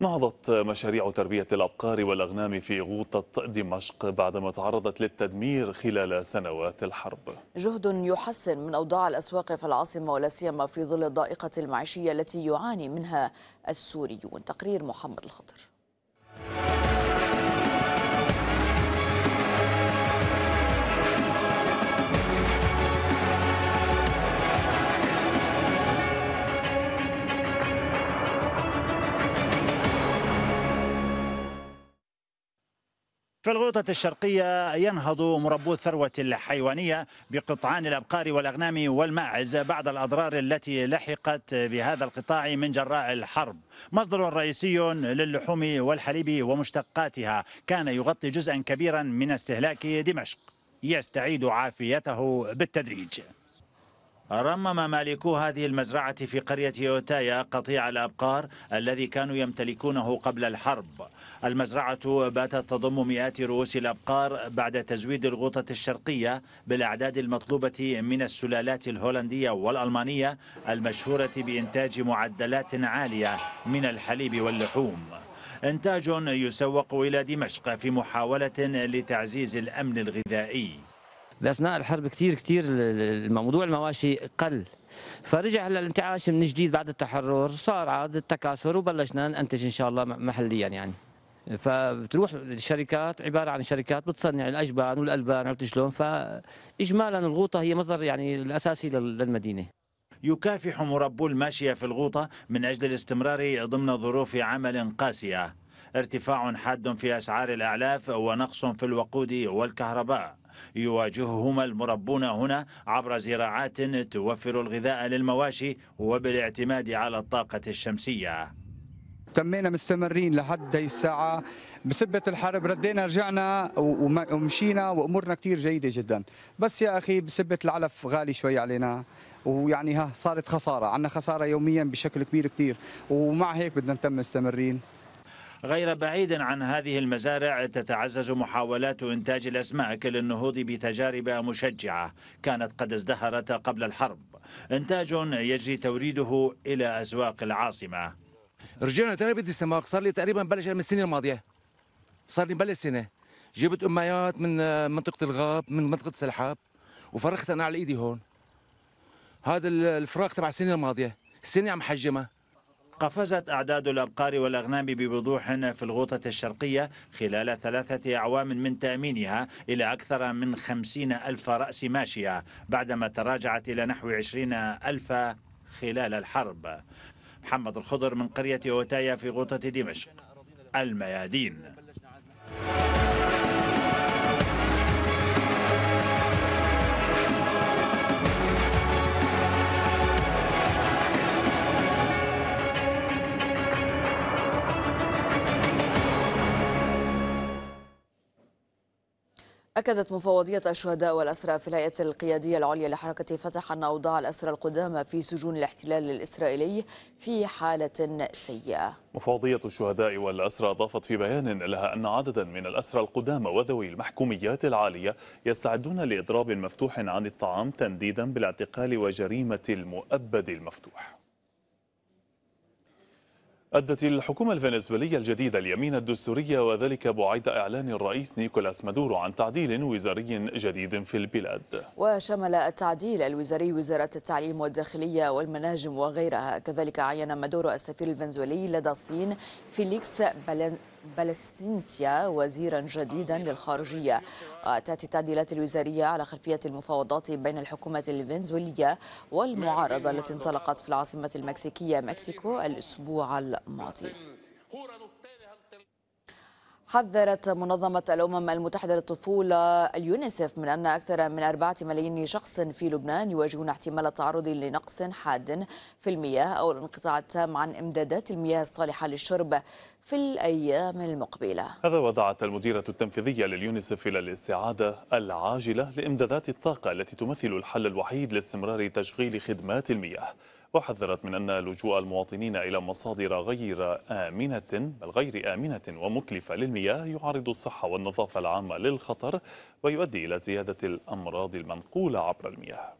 نهضت مشاريع تربية الأبقار والأغنام في غوطة دمشق بعدما تعرضت للتدمير خلال سنوات الحرب. جهد يحسن من أوضاع الأسواق في العاصمة ولا سيما في ظل الضائقة المعيشية التي يعاني منها السوريون. تقرير محمد الخضر. في الغوطة الشرقية ينهض مربو الثروة الحيوانية بقطعان الأبقار والأغنام والماعز بعد الأضرار التي لحقت بهذا القطاع من جراء الحرب. مصدر رئيسي للحوم والحليب ومشتقاتها كان يغطي جزءا كبيرا من استهلاك دمشق. يستعيد عافيته بالتدريج. رمم مالكو هذه المزرعة في قرية يوتايا قطيع الأبقار الذي كانوا يمتلكونه قبل الحرب. المزرعة باتت تضم مئات رؤوس الأبقار بعد تزويد الغوطة الشرقية بالأعداد المطلوبة من السلالات الهولندية والألمانية المشهورة بإنتاج معدلات عالية من الحليب واللحوم. إنتاج يسوق إلى دمشق في محاولة لتعزيز الأمن الغذائي. باثناء الحرب كثير كثير موضوع المواشي قل. فرجع هلا الانتعاش من جديد بعد التحرر صار عاد التكاثر وبلشنا ننتج إن شاء الله محليا يعني. فبتروح الشركات عبارة عن شركات بتصنع الأجبان والألبان عرفت شلون؟ فاجمالا الغوطة هي مصدر يعني الأساسي للمدينة. يكافح مربو الماشية في الغوطة من أجل الاستمرار ضمن ظروف عمل قاسية. ارتفاع حاد في أسعار الأعلاف ونقص في الوقود والكهرباء. يواجههما المربون هنا عبر زراعات توفر الغذاء للمواشي وبالاعتماد على الطاقة الشمسية. تمينا مستمرين لحد هي الساعة بسبة الحرب. ردينا رجعنا ومشينا وأمورنا كتير جيدة جدا. بس يا أخي بسبة العلف غالي شوي علينا. ويعني ها صارت خسارة. عنا خسارة يوميا بشكل كبير كتير. ومع هيك بدنا نتم مستمرين. غير بعيد عن هذه المزارع تتعزز محاولات إنتاج الأسماك للنهوض بتجارب مشجعة كانت قد ازدهرت قبل الحرب. إنتاج يجري توريده إلى أسواق العاصمة. رجعنا تربية السمك صار لي تقريبا بلش من السنة الماضية. صار لي بلش سنة. جبت أميات من منطقة الغاب من منطقة سلحاب وفرختها أنا على إيدي هون. هذا الفراق تبع السنة الماضية. السنة عم حجمها. قفزت أعداد الأبقار والأغنام بوضوح في الغوطة الشرقية خلال ثلاثة أعوام من تأمينها إلى أكثر من خمسين ألف رأس ماشية بعدما تراجعت إلى نحو عشرين ألف خلال الحرب. محمد الخضر من قرية أوتايا في غوطة دمشق الميادين. أكدت مفوضية الشهداء والأسرى في الهيئة القيادية العليا لحركة فتح أن أوضاع الأسرى القدامى في سجون الاحتلال الإسرائيلي في حالة سيئة. مفوضية الشهداء والأسرى أضافت في بيان لها أن عددا من الأسرى القدامى وذوي المحكوميات العالية يستعدون لإضراب مفتوح عن الطعام تنديدا بالاعتقال وجريمة المؤبد المفتوح. أدت الحكومة الفنزويلية الجديدة اليمين الدستورية وذلك بعد إعلان الرئيس نيكولاس مادورو عن تعديل وزاري جديد في البلاد. وشمل التعديل الوزاري وزارة التعليم والداخلية والمناجم وغيرها. كذلك عين مادورو السفير الفنزويلي لدى الصين فيليكس بالستينسيا وزيرا جديدا للخارجية. وتأتي التعديلات الوزارية على خلفية المفاوضات بين الحكومة الفنزويلية والمعارضة التي انطلقت في العاصمة المكسيكية مكسيكو الأسبوع الماضي. حذرت منظمة الأمم المتحدة للطفولة اليونيسف من أن أكثر من أربعة ملايين شخص في لبنان يواجهون احتمال التعرض لنقص حاد في المياه أو الانقطاع التام عن إمدادات المياه الصالحة للشرب. في الأيام المقبلة. هذا ودعت المديرة التنفيذية لليونيسف إلى الاستعادة العاجلة لإمدادات الطاقة التي تمثل الحل الوحيد لاستمرار تشغيل خدمات المياه. وحذرت من أن لجوء المواطنين إلى مصادر غير آمنة بل غير آمنة ومكلفة للمياه يعرض الصحة والنظافة العامة للخطر ويؤدي إلى زيادة الأمراض المنقولة عبر المياه.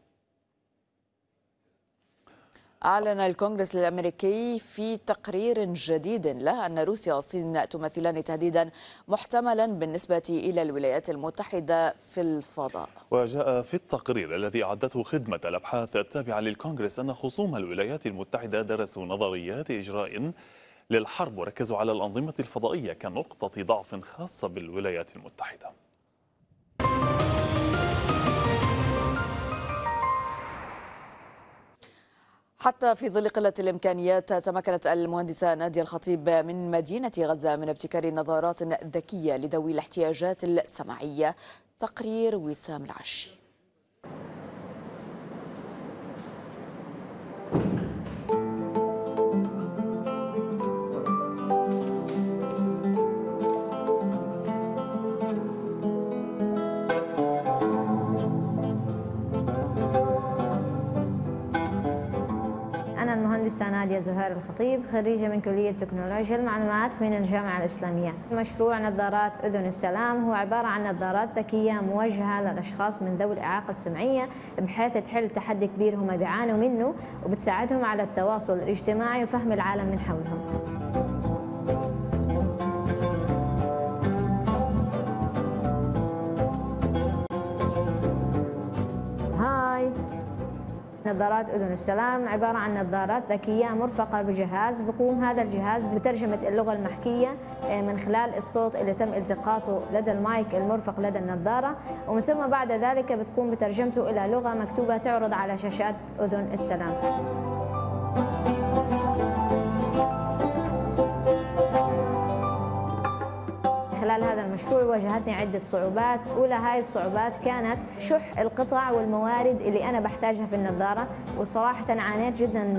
أعلن الكونغرس الأمريكي في تقرير جديد له أن روسيا والصين تمثلان تهديدا محتملا بالنسبة إلى الولايات المتحدة في الفضاء. وجاء في التقرير الذي أعدته خدمة الأبحاث التابعة للكونغرس أن خصوم الولايات المتحدة درسوا نظريات إجراء للحرب وركزوا على الأنظمة الفضائية كنقطة ضعف خاصة بالولايات المتحدة. حتى في ظل قلة الإمكانيات تمكنت المهندسة نادية الخطيب من مدينة غزة من ابتكار نظارات ذكية لذوي الاحتياجات السمعية. تقرير وسام العشي المهندسة نادية زهير الخطيب خريجة من كلية تكنولوجيا المعلومات من الجامعة الإسلامية. مشروع نظارات أذن السلام هو عبارة عن نظارات ذكية موجهة للأشخاص من ذوي الإعاقة السمعية بحيث تحل تحدي كبير هم بيعانوا منه وبتساعدهم على التواصل الاجتماعي وفهم العالم من حولهم. نظارات أذن السلام عبارة عن نظارات ذكية مرفقة بجهاز بقوم هذا الجهاز بترجمة اللغة المحكية آه، من خلال الصوت اللي تم التقاطه لدى المايك المرفق لدى النظارة. ومن ثم بعد ذلك بتقوم بترجمته إلى لغة مكتوبة تعرض على شاشات أذن السلام. خلال هذا المشروع واجهتني عدة صعوبات أولى هاي الصعوبات كانت شح القطع والموارد اللي أنا بحتاجها في النظارة وصراحة عانيت جدا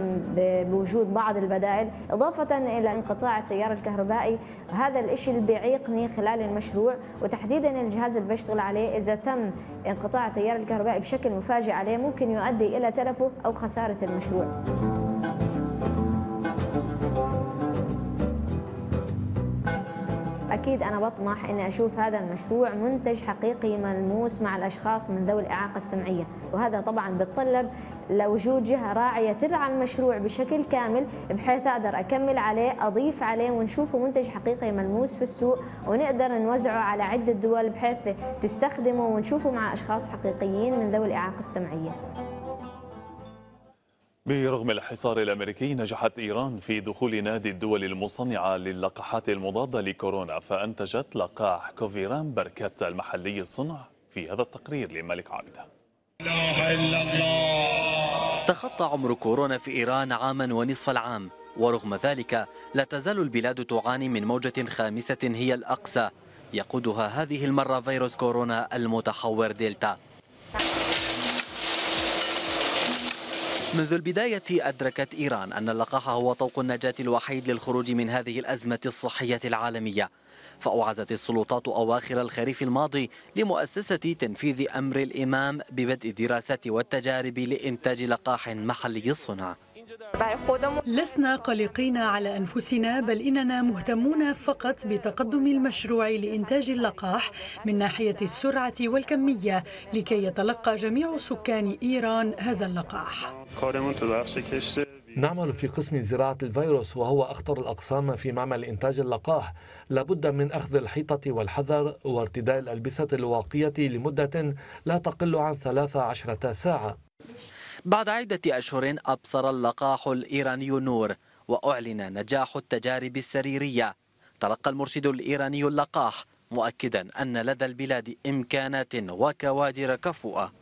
بوجود بعض البدائل إضافة إلى انقطاع التيار الكهربائي. وهذا الإشي اللي بيعيقني خلال المشروع وتحديدا الجهاز اللي بشتغل عليه إذا تم انقطاع التيار الكهربائي بشكل مفاجئ عليه ممكن يؤدي إلى تلفه أو خسارة المشروع. أكيد أنا بطمح إني أشوف هذا المشروع منتج حقيقي ملموس مع الأشخاص من ذوي الإعاقة السمعية. وهذا طبعا بتطلب لوجود جهة راعية ترعى المشروع بشكل كامل بحيث أقدر أكمل عليه أضيف عليه ونشوفه منتج حقيقي ملموس في السوق ونقدر نوزعه على عدة دول بحيث تستخدمه ونشوفه مع أشخاص حقيقيين من ذوي الإعاقة السمعية. برغم الحصار الأمريكي نجحت إيران في دخول نادي الدول المصنعة للقاحات المضادة لكورونا فأنتجت لقاح كوفيران بركات المحلي الصنع. في هذا التقرير الا الله تخطى عمر كورونا في إيران عاما ونصف العام ورغم ذلك لا تزال البلاد تعاني من موجة خامسة هي الاقسى يقودها هذه المرة فيروس كورونا المتحور ديلتا منذ البداية أدركت إيران أن اللقاح هو طوق النجاة الوحيد للخروج من هذه الأزمة الصحية العالمية. فأوعزت السلطات أواخر الخريف الماضي لمؤسسة تنفيذ أمر الإمام ببدء الدراسات والتجارب لإنتاج لقاح محلي الصنع لسنا قلقين على أنفسنا بل إننا مهتمون فقط بتقدم المشروع لإنتاج اللقاح من ناحية السرعة والكمية لكي يتلقى جميع سكان إيران هذا اللقاح. نعمل في قسم زراعة الفيروس وهو أخطر الأقسام في معمل إنتاج اللقاح. لابد من أخذ الحيطة والحذر وارتداء الألبسة الواقية لمدة لا تقل عن 13 ساعة. بعد عدة أشهر أبصر اللقاح الإيراني النور وأعلن نجاح التجارب السريرية. تلقى المرشد الإيراني اللقاح مؤكدا أن لدى البلاد إمكانات وكوادر كفؤة.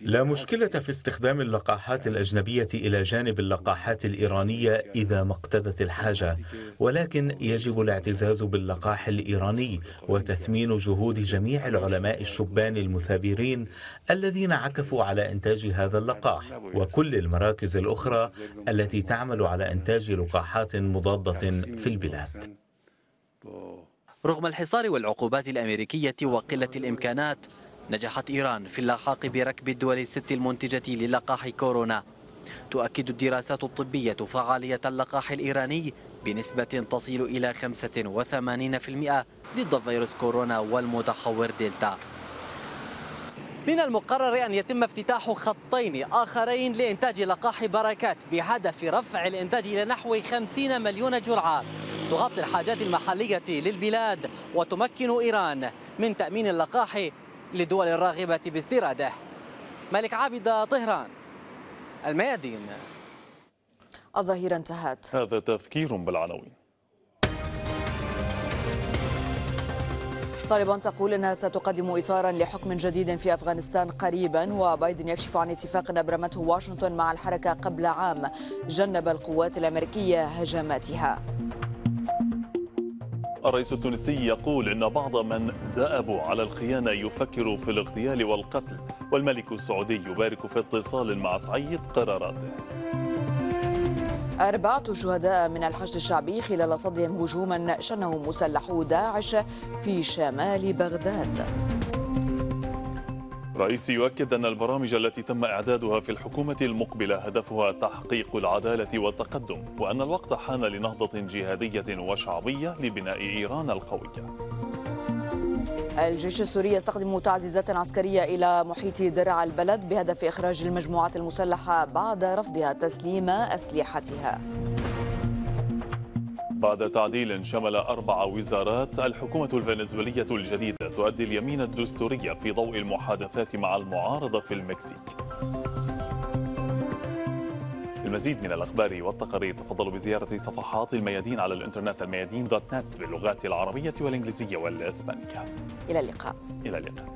لا مشكلة في استخدام اللقاحات الأجنبية إلى جانب اللقاحات الإيرانية إذا ما اقتضت الحاجة ولكن يجب الاعتزاز باللقاح الإيراني وتثمين جهود جميع العلماء الشبان المثابرين الذين عكفوا على إنتاج هذا اللقاح وكل المراكز الأخرى التي تعمل على إنتاج لقاحات مضادة في البلاد. رغم الحصار والعقوبات الأمريكية وقلة الإمكانات نجحت إيران في اللحاق بركب الدول الست المنتجة للقاح كورونا. تؤكد الدراسات الطبية فعالية اللقاح الإيراني بنسبة تصل إلى 85% ضد فيروس كورونا والمتحور دلتا. من المقرر أن يتم افتتاح خطين آخرين لإنتاج لقاح بركات بهدف رفع الإنتاج إلى نحو 50 مليون جرعة. تغطي الحاجات المحلية للبلاد وتمكن إيران من تأمين اللقاح لدول الراغبة باستيراده. ملك عابد طهران الميادين. الظهيرة انتهت. هذا تذكير بالعناوين. طالبان تقول أنها ستقدم إطارا لحكم جديد في أفغانستان قريبا وبايدن يكشف عن اتفاق ابرمته واشنطن مع الحركة قبل عام. جنب القوات الأمريكية هجماتها. الرئيس التونسي يقول إن بعض من دأبوا على الخيانة يفكر في الاغتيال والقتل والملك السعودي يبارك في اتصال مع سعيد قراراته. أربعة شهداء من الحشد الشعبي خلال صدهم هجوما شنه مسلحو داعش في شمال بغداد. رئيس يؤكد أن البرامج التي تم إعدادها في الحكومة المقبلة هدفها تحقيق العدالة والتقدم وأن الوقت حان لنهضة جهادية وشعبية لبناء إيران القوية. الجيش السوري يستخدم تعزيزات عسكرية إلى محيط درع البلد بهدف إخراج المجموعات المسلحة بعد رفضها تسليم أسلحتها. بعد تعديل شمل أربع وزارات الحكومة الفنزويلية الجديدة تؤدي اليمين الدستورية في ضوء المحادثات مع المعارضة في المكسيك. المزيد من الأخبار والتقارير. تفضلوا بزيارة صفحات الميادين على الإنترنت الميادين دوت نت باللغات العربية والإنجليزية والإسبانية. إلى اللقاء. إلى اللقاء.